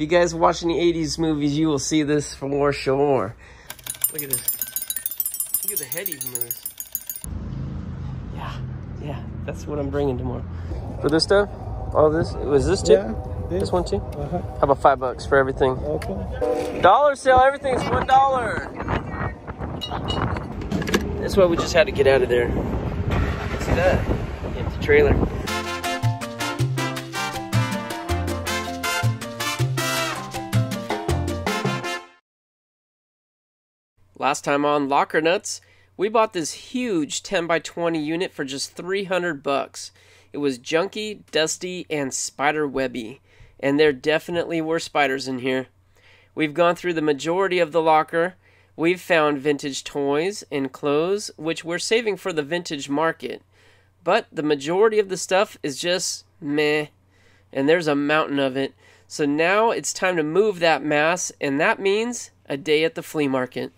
you guys watch any 80s movies, you will see this for sure. Look at this. Look at the head he moves. Yeah, yeah, that's what I'm bringing tomorrow. For this stuff? All this? Was this too? Yeah, This this. one too? Uh-huh. How about five bucks for everything? Okay. Dollar sale, everything's one dollar. That's why we just had to get out of there. See that? Empty trailer. Last time on Locker Nuts, we bought this huge 10 by 20 unit for just 300 bucks. It was junky, dusty, and spider webby, and there definitely were spiders in here. We've gone through the majority of the locker. We've found vintage toys and clothes, which we're saving for the vintage market. But the majority of the stuff is just meh, and there's a mountain of it. So now it's time to move that mass, and that means a day at the flea market.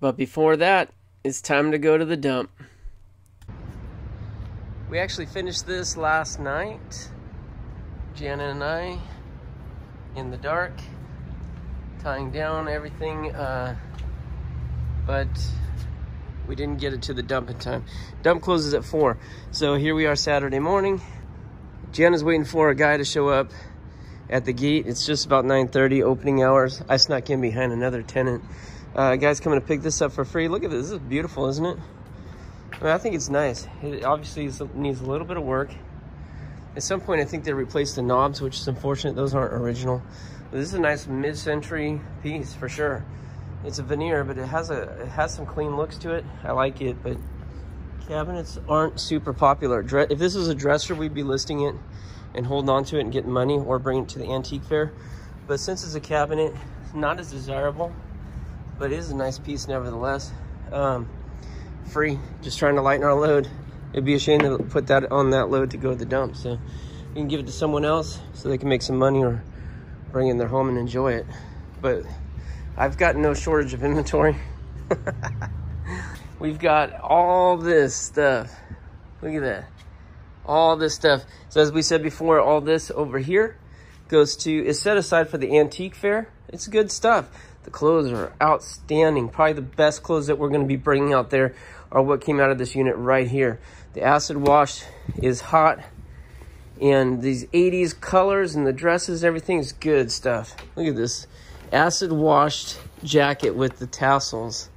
But before that, it's time to go to the dump. We actually finished this last night. Jana and I in the dark, tying down everything, uh, but we didn't get it to the dump in time. Dump closes at 4. So here we are Saturday morning. Jana's waiting for a guy to show up at the gate. It's just about 9.30 opening hours. I snuck in behind another tenant. Uh, guy's coming to pick this up for free. Look at this. This is beautiful, isn't it? I, mean, I think it's nice. It obviously needs a little bit of work. At some point, I think they replaced the knobs, which is unfortunate. Those aren't original. But this is a nice mid-century piece for sure. It's a veneer, but it has a it has some clean looks to it. I like it, but cabinets aren't super popular. If this was a dresser, we'd be listing it and holding on to it and getting money or bringing it to the antique fair. But since it's a cabinet, it's not as desirable, but it is a nice piece nevertheless. Um, free, just trying to lighten our load. It'd be a shame to put that on that load to go to the dump. So you can give it to someone else so they can make some money or bring in their home and enjoy it. But I've got no shortage of inventory. We've got all this stuff. Look at that. All this stuff. So as we said before, all this over here goes to, is set aside for the antique fair. It's good stuff. The clothes are outstanding. Probably the best clothes that we're going to be bringing out there are what came out of this unit right here. The acid wash is hot. And these 80s colors and the dresses, everything is good stuff. Look at this acid washed jacket with the tassels.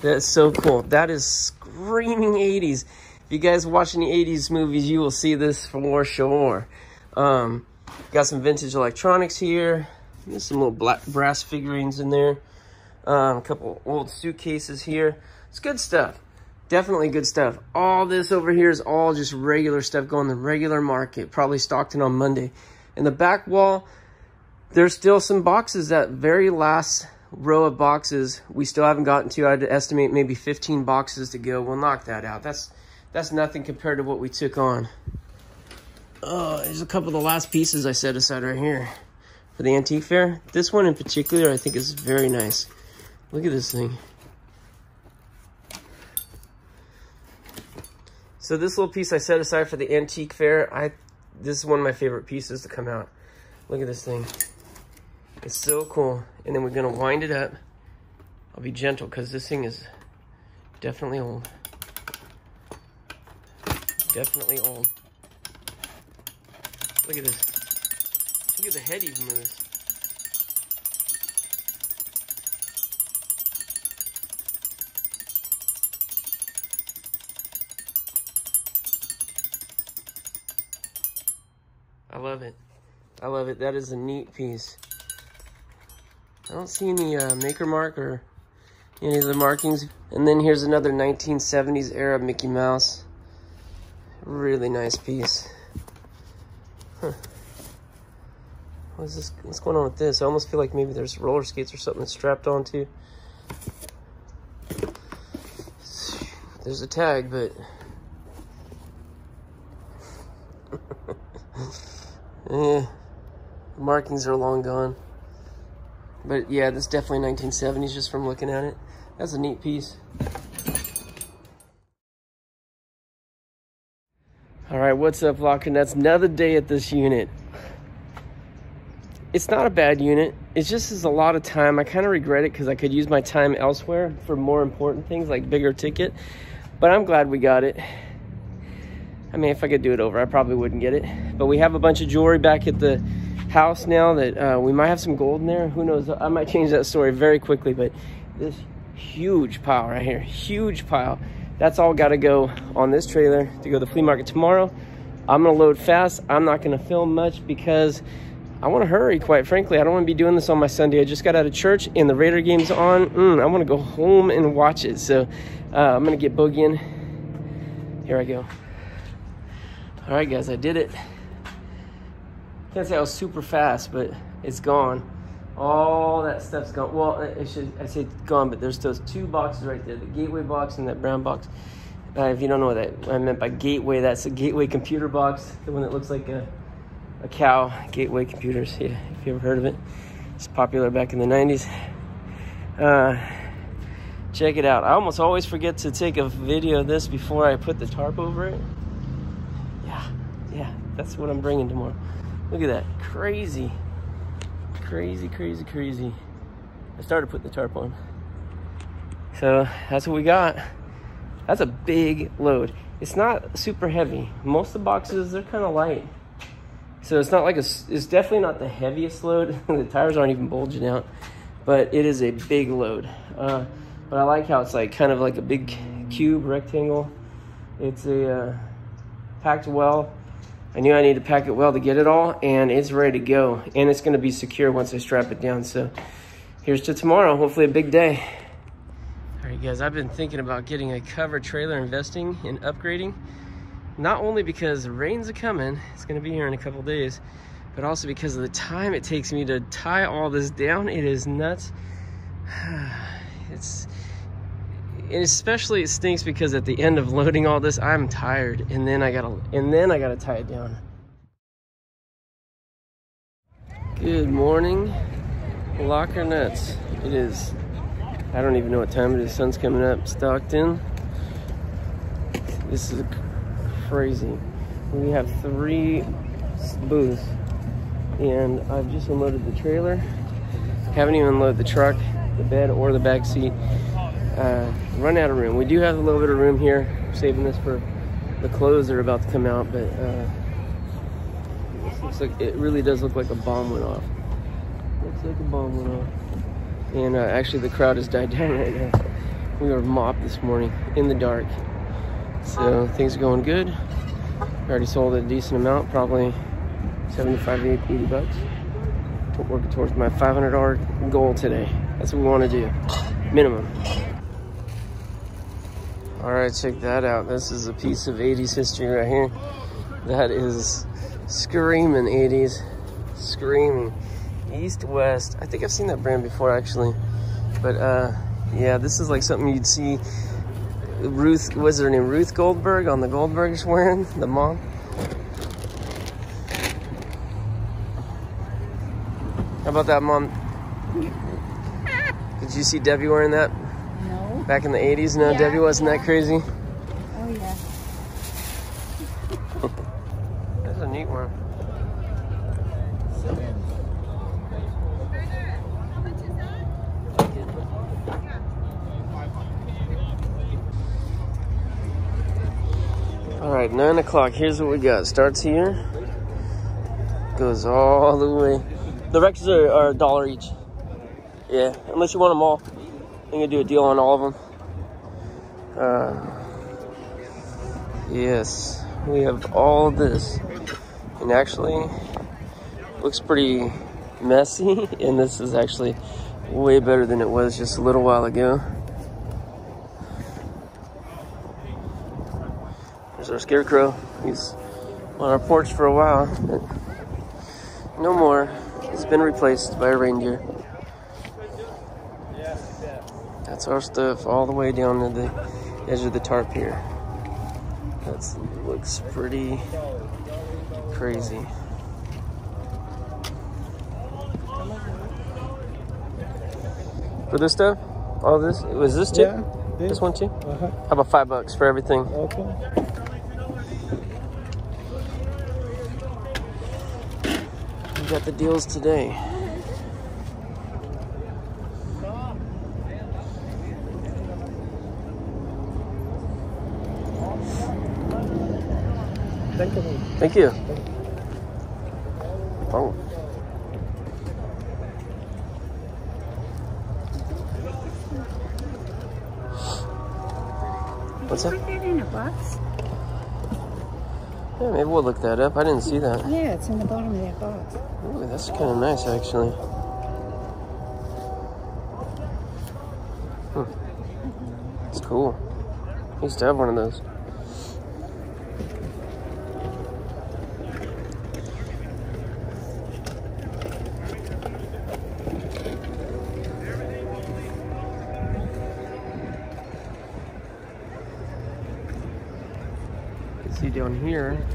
That's so cool. That is screaming 80s. If you guys watch any 80s movies, you will see this for sure. Um, got some vintage electronics here. There's some little black brass figurines in there. Um, a couple old suitcases here. It's good stuff. Definitely good stuff. All this over here is all just regular stuff going the regular market. Probably Stockton on Monday. In the back wall, there's still some boxes. That very last row of boxes we still haven't gotten to. I'd estimate maybe 15 boxes to go. We'll knock that out. That's that's nothing compared to what we took on. Oh, there's a couple of the last pieces I set aside right here for the antique fair. This one in particular, I think is very nice. Look at this thing. So this little piece I set aside for the antique fair, I this is one of my favorite pieces to come out. Look at this thing. It's so cool. And then we're gonna wind it up. I'll be gentle because this thing is definitely old. Definitely old. Look at this. Look at the head he moves. I love it. I love it. That is a neat piece. I don't see any uh, maker mark or any of the markings. And then here's another 1970s era Mickey Mouse. Really nice piece. Huh. What's this? What's going on with this? I almost feel like maybe there's roller skates or something strapped onto. There's a tag, but eh, the markings are long gone. But yeah, this is definitely 1970s just from looking at it. That's a neat piece. All right, what's up, Locker Nuts? Another day at this unit. It's not a bad unit. It just is a lot of time. I kind of regret it because I could use my time elsewhere for more important things like bigger ticket. But I'm glad we got it. I mean, if I could do it over, I probably wouldn't get it. But we have a bunch of jewelry back at the house now that uh, we might have some gold in there. Who knows? I might change that story very quickly. But this huge pile right here, huge pile. That's all got to go on this trailer to go to the flea market tomorrow. I'm going to load fast. I'm not going to film much because I want to hurry, quite frankly. I don't want to be doing this on my Sunday. I just got out of church and the Raider game's on. Mm, I want to go home and watch it. So uh, I'm going to get boogieing. Here I go. All right, guys, I did it. Can't say I was super fast, but it's gone. All that stuff's gone. Well, I should I say gone, but there's those two boxes right there, the gateway box and that brown box. Uh, if you don't know what that I meant by gateway, that's a gateway computer box, the one that looks like a a cow gateway computers if you ever heard of it. It's popular back in the 90s uh, check it out. I almost always forget to take a video of this before i put the tarp over it. Yeah yeah that's what i'm bringing tomorrow. Look at that crazy. Crazy crazy crazy. I started putting the tarp on. So that's what we got. That's a big load. It's not super heavy. Most of the boxes they're kind of light so it's not like a, it's definitely not the heaviest load. the tires aren't even bulging out, but it is a big load. Uh, but I like how it's like kind of like a big cube rectangle. It's a uh, packed well. I knew I needed to pack it well to get it all, and it's ready to go. And it's gonna be secure once I strap it down. So here's to tomorrow, hopefully a big day. All right, guys, I've been thinking about getting a cover trailer, investing in upgrading not only because rains are coming, it's gonna be here in a couple days, but also because of the time it takes me to tie all this down. It is nuts. It's, and especially it stinks because at the end of loading all this, I'm tired, and then I gotta, and then I gotta tie it down. Good morning, Locker Nuts. It is, I don't even know what time it is. Sun's coming up, Stockton. This is crazy. We have three booths and I've just unloaded the trailer. Haven't even unloaded the truck, the bed, or the back seat. Uh, run out of room. We do have a little bit of room here. saving this for the clothes that are about to come out, but uh, looks like it really does look like a bomb went off. Looks like a bomb went off. And uh, actually, the crowd has died down right now. We were mopped this morning in the dark. So things are going good. I already sold a decent amount, probably 75 to 80 bucks. Working towards my $500 goal today. That's what we want to do, minimum. All right, check that out. This is a piece of 80s history right here. That is screaming 80s, screaming. East West. I think I've seen that brand before actually. But uh, yeah, this is like something you'd see Ruth, was her name Ruth Goldberg on the Goldbergs wearing, the mom. How about that, mom? Did you see Debbie wearing that? No. Back in the 80s? No, yeah, Debbie wasn't yeah. that crazy? Oh, yeah. That's a neat one. All right, nine o'clock. Here's what we got. Starts here, goes all the way. The Rexes are, are a dollar each. Yeah, unless you want them all. I'm gonna do a deal on all of them. Uh, yes, we have all this, and actually looks pretty messy. And this is actually way better than it was just a little while ago. There's our scarecrow. He's on our porch for a while, but no more. He's been replaced by a reindeer. That's our stuff all the way down to the edge of the tarp here. That looks pretty crazy. For this stuff? All this? Was this too? Yeah. This, this one too? Uh -huh. How about five bucks for everything? Okay. Got the deals today. Thank you. Thank you. Oh. What's that? Put that in a box. Yeah, maybe we'll look that up. I didn't see that. Yeah, it's in the bottom of that box. Ooh, that's kind of nice, actually. Hmm. It's cool. I used to have one of those. You can see down here,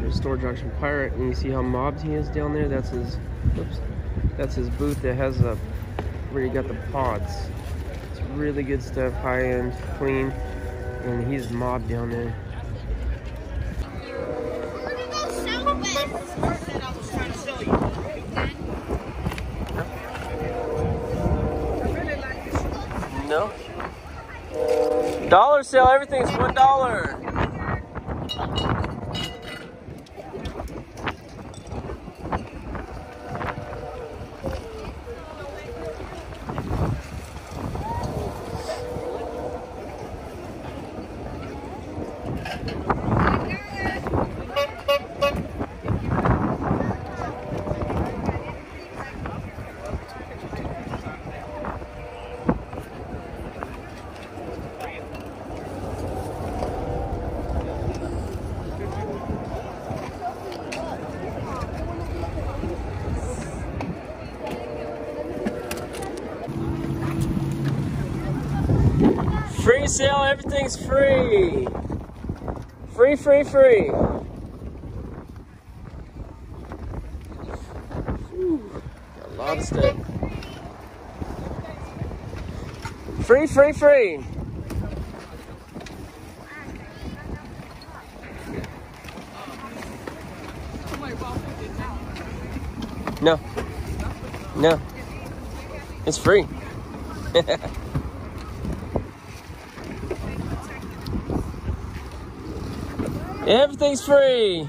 there's Storage Auction Pirate, and you see how mobbed he is down there? That's his, oops, that's his booth that has a, where you got the pods. It's really good stuff, high end, clean, and he's mobbed down there. No? Dollar sale, everything's one dollar. Free sale, everything's free. Free, free, free. Whew, got a lot of stuff. Free, free, free. No. No. It's free. Everything's free.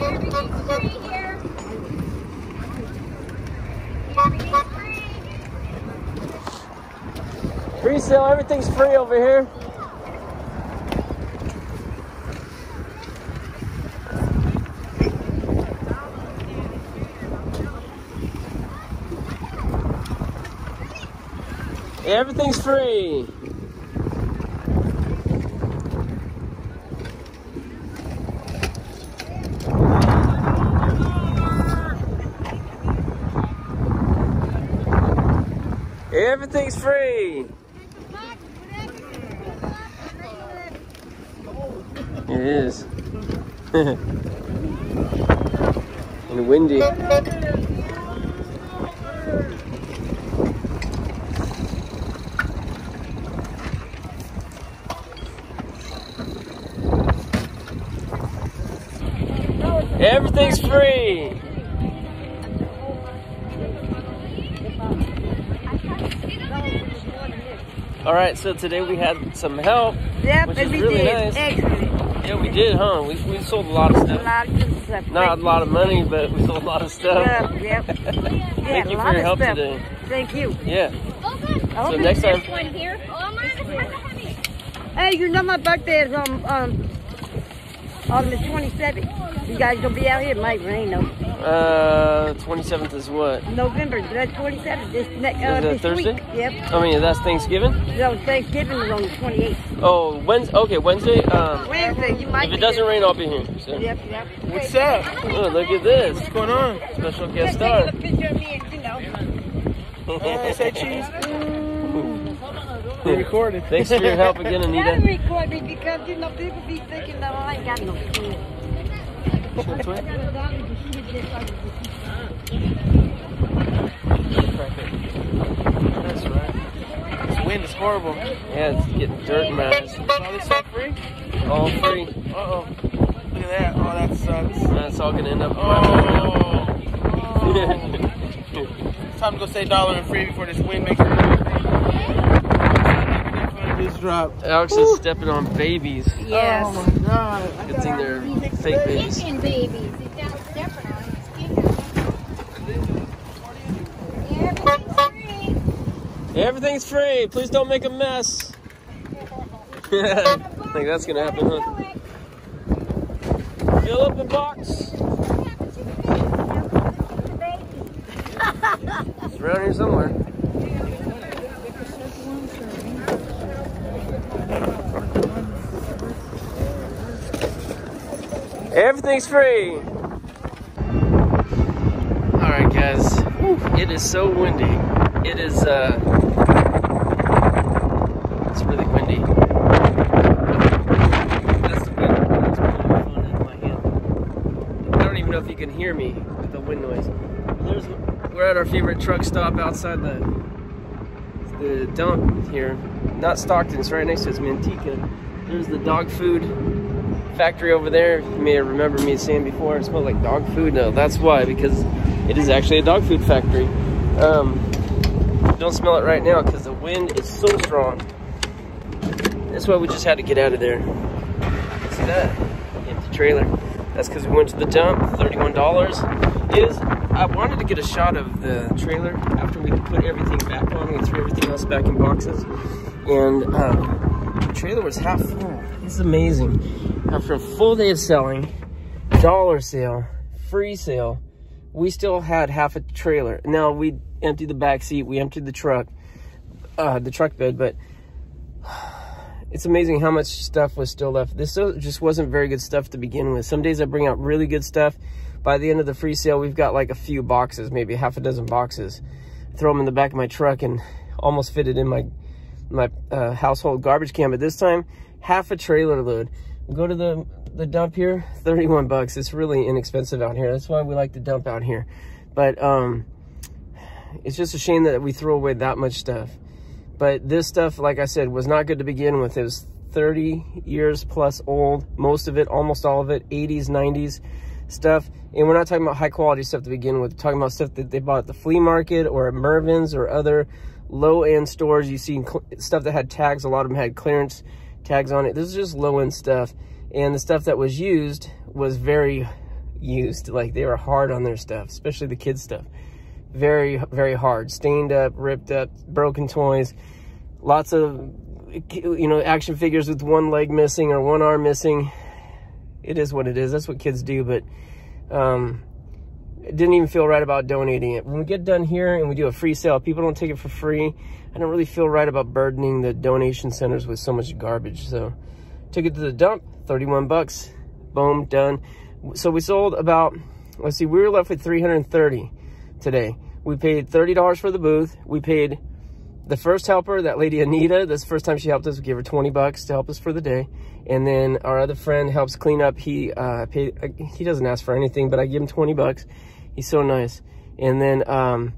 Everything's free here. Everything's free. Free sale, everything's free over here. Everything's free. Everything's free. It is. and windy. Everything's free. All right, so today we had some help. Yep, Which is we really did. nice. Excellent. Yeah, we did, huh? We, we sold a lot of A stuff. lot of stuff. Not a lot of money, but we sold a lot of stuff. Yep, yep. Yeah, Thank a you for your help stuff. today. Thank you. Yeah. I So next time, one here. Oh, mine is kind of heavy. Hey, you know my birthday is on um on the 27th. You guys gonna be out here? It might rain though. uh, 27th is what? November, that's 27th. This next uh, Is that this Thursday? week. Yep. I mean, that's Thanksgiving. No, Thanksgiving is on the 28th. Oh, Wednesday. Okay, Wednesday. Um, Wednesday, you might. if it doesn't there. rain, I'll be here. So. Yep, yep. What's up? Oh, look at this. What's going on? Special guest star. taking a picture of me and you know. Say cheese. We're recording. Thanks for your help again, Gotta Anita. record me because you know people be thinking that I ain't got no food. I got a dog with the shit just like That's right. This wind is horrible. Yeah, it's getting dirt in my eyes. All this stuff free? All free. Uh-oh. Look at that. Oh, that sucks. That's all gonna end up. Oh. It's time to go say dollar and free before this wind makes it. Just dropped. Alex is stepping on babies. Yes. Oh my god. Good thing they're fake babies. Chicken babies. It sounds different on these chickens. Everything's free. Everything's free. Please don't make a mess. I think that's gonna happen, huh? Fill up the box. It's around here somewhere. Everything's free. All right, guys. It is so windy. It is. uh It's really windy. That's the wind. That's blowing my hand. I don't even know if you can hear me with the wind noise. There's, we're at our favorite truck stop outside the the dump here. Not Stockton. It's right next to us, Manteca. There's the dog food factory over there. You may remember me saying before it smelled like dog food. No, that's why because it is actually a dog food factory. Um, don't smell it right now because the wind is so strong. That's why we just had to get out of there. See that? Empty trailer. That's because we went to the dump. $31 is. I wanted to get a shot of the trailer after we put everything back on. We threw everything else back in boxes. And um, the trailer was half full. It's amazing. After a full day of selling, dollar sale, free sale, we still had half a trailer. Now we emptied the back seat, we emptied the truck, uh, the truck bed, but it's amazing how much stuff was still left. This just wasn't very good stuff to begin with. Some days I bring out really good stuff. By the end of the free sale, we've got like a few boxes, maybe half a dozen boxes. Throw them in the back of my truck and almost fit it in my my uh, household garbage can. But this time, half a trailer load. Go to the the dump here, 31 bucks. It's really inexpensive out here. That's why we like to dump out here. But um, it's just a shame that we throw away that much stuff. But this stuff, like I said, was not good to begin with. It was 30 years plus old. Most of it, almost all of it, 80s, 90s stuff. And we're not talking about high quality stuff to begin with. We're talking about stuff that they bought at the flea market or at Mervyn's or other low end stores. You see stuff that had tags. A lot of them had clearance tags on it. This is just low end stuff. And the stuff that was used was very used. Like they were hard on their stuff, especially the kids stuff. Very, very hard. Stained up, ripped up, broken toys. Lots of, you know, action figures with one leg missing or one arm missing. It is what it is. That's what kids do. But um, it didn't even feel right about donating it. When we get done here and we do a free sale, people don't take it for free. I don't really feel right about burdening the donation centers with so much garbage. So took it to the dump, 31 bucks, boom, done. So we sold about, let's see, we were left with 330 today. We paid $30 for the booth. We paid the first helper, that lady Anita, this first time she helped us, we gave her 20 bucks to help us for the day. And then our other friend helps clean up. He uh, paid, he doesn't ask for anything, but I give him 20 bucks. He's so nice. And then, um,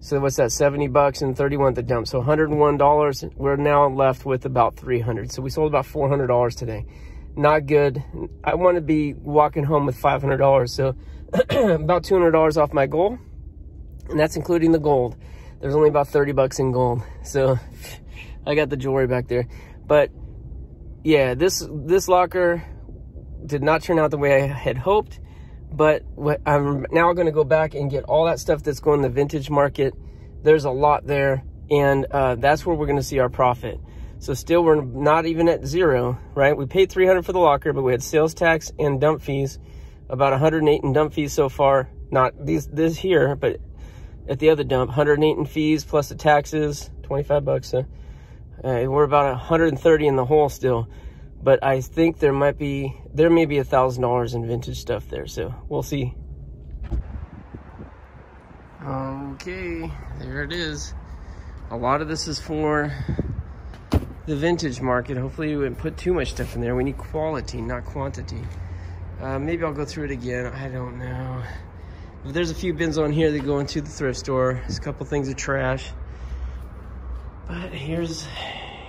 so what's that, 70 bucks and 31 at the dump. So $101, we're now left with about 300. So we sold about $400 today. Not good. I want to be walking home with $500. So about $200 off my goal. And that's including the gold. There's only about 30 bucks in gold. So I got the jewelry back there. But yeah, this, this locker did not turn out the way I had hoped but I'm now going to go back and get all that stuff that's going to the vintage market. There's a lot there, and uh, that's where we're going to see our profit. So still, we're not even at zero, right? We paid 300 for the locker, but we had sales tax and dump fees, about 108 in dump fees so far. Not these this here, but at the other dump, 108 in fees plus the taxes, 25 bucks. So, uh, we're about 130 in the hole still but I think there might be, there may be a thousand dollars in vintage stuff there. So we'll see. Okay, there it is. A lot of this is for the vintage market. Hopefully we didn't put too much stuff in there. We need quality, not quantity. Uh, maybe I'll go through it again. I don't know. But there's a few bins on here that go into the thrift store. There's a couple things of trash. But here's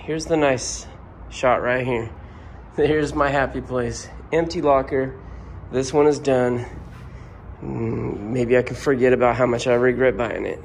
here's the nice shot right here. Here's my happy place. Empty locker. This one is done. Mm, Maybe I can forget about how much I regret buying it.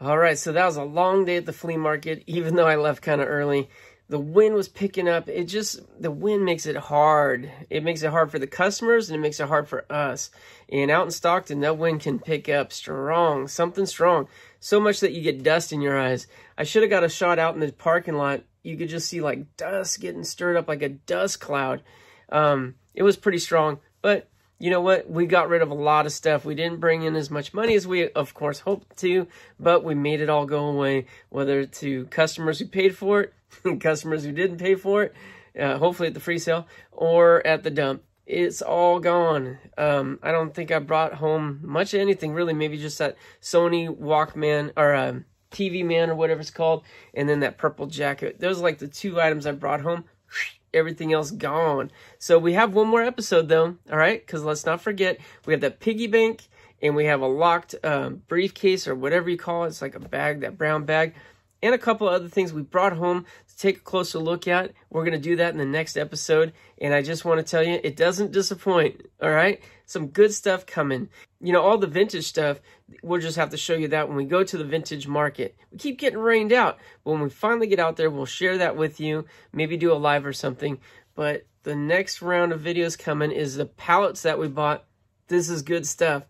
All right, so that was a long day at the flea market, even though I left kind of early. The wind was picking up. It just, the wind makes it hard. It makes it hard for the customers and it makes it hard for us. And out in Stockton, that wind can pick up strong, something strong. So much that you get dust in your eyes. I should have got a shot out in the parking lot. You could just see like dust getting stirred up like a dust cloud. Um, it was pretty strong, but you know what? We got rid of a lot of stuff. We didn't bring in as much money as we, of course, hoped to, but we made it all go away, whether to customers who paid for it, customers who didn't pay for it, uh, hopefully at the free sale, or at the dump. It's all gone. Um, I don't think I brought home much of anything, really. Maybe just that Sony Walkman or um, TV Man or whatever it's called, and then that purple jacket. Those are like the two items I brought home everything else gone. So we have one more episode though, all right? Because let's not forget, we have that piggy bank and we have a locked um, briefcase or whatever you call it. It's like a bag, that brown bag, and a couple other things we brought home to take a closer look at. We're going to do that in the next episode. And I just want to tell you, it doesn't disappoint, all right? Some good stuff coming. You know, all the vintage stuff, we'll just have to show you that when we go to the vintage market. We keep getting rained out. But when we finally get out there, we'll share that with you. Maybe do a live or something. But the next round of videos coming is the pallets that we bought. This is good stuff.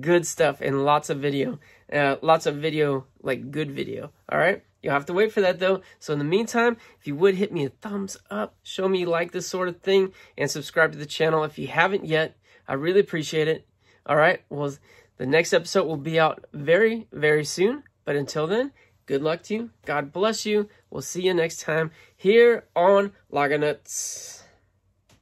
Good stuff and lots of video. Uh, lots of video, like good video. All right? You'll have to wait for that though. So in the meantime, if you would hit me a thumbs up, show me you like this sort of thing, and subscribe to the channel if you haven't yet. I really appreciate it. All right. Well, the next episode will be out very, very soon. But until then, good luck to you. God bless you. We'll see you next time here on Locker Nuts.